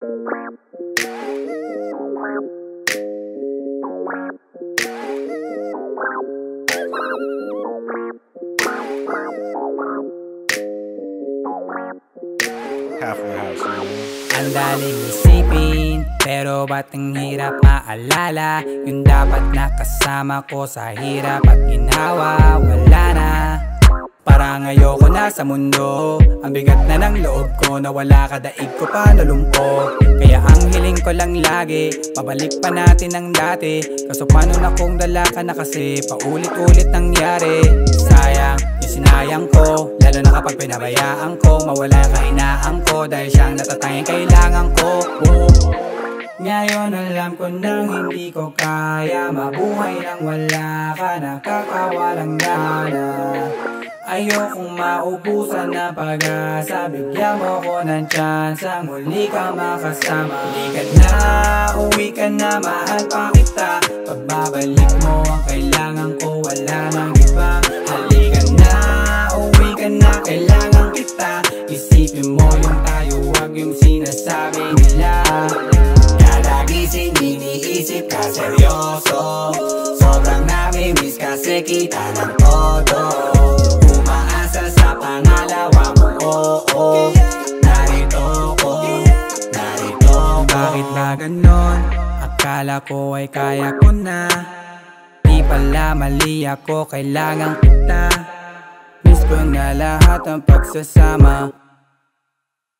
Ang daling isipin Pero ba't ang hirap maalala? Yung dapat nakasama ko sa hirap at ginhawa Wala na Parang ayoko na sa mundo. Ang bigat na ng loob ko Nawala ka daig ko pa nalumpo Kaya ang hiling ko lang lagi Pabalik pa natin ang dati. Kaso paano na kung dala ka na kasi Paulit-ulit nangyari. Sayang sinayang ko Lalo na kapag pinabayaan ko. Mawala ka inaan ko Dahil siyang natatanging kailangan ko. Oh. Ngayon alam ko nang hindi ko kaya. Mabuhay nang wala ka Nakakawalang gana Ayokong maubusan na pag-asa Bigyan mo ko ng chance. Muli ka makasama. Ka na, uwi ka na. Mahal pa kita. Pagbabalik mo ang kailangan ko Wala nang iba. Halika na, uwi ka na. Kailangan kita. Isipin mo yung tayo Huwag yung sinasabi nila. Kada gising iniisip ka seryoso. Sobrang nami-miss kasi kita ng todo Ba ganon? Akala ko ay kaya ko na. Di pala mali ako, kailangan kita. Miss ko na lahat ng pagsasama.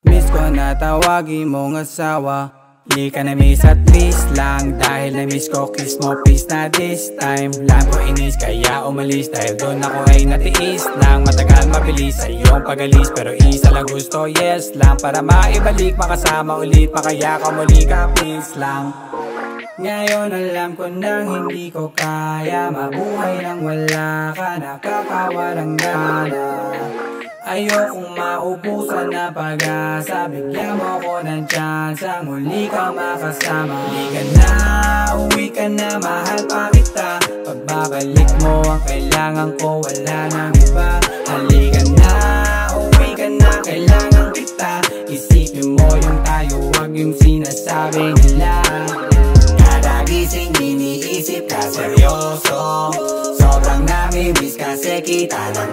Miss ko na tawagin mong asawa Di ka na miss at least lang. Dahil na miss ko kiss mo please na this time. Lang ko inis kaya umalis. Dahil doon ako ay natiis lang. Matagal mabilis sa iyong pagalis. Pero isa lang gusto yes lang. Para maibalik makasama ulit. Makaya ka muli ka please lang. Ngayon alam ko nang hindi ko kaya. Mabuhay nang wala ka Nakakawalang gana Ayokong maubusan na pag-asa Bigyan mo ko ng chance muli ka makasama. Hindi ka na, uwi ka na Mahal pa kita. Pagbabalik mo ang kailangan ko Wala nang iba. Halika na, uwi ka na Kailangan kita. Isipin mo yung tayo Huwag yung sinasabi nila. Kada gising iniisip ka seryoso. Sobrang nami-miss kasi kita ng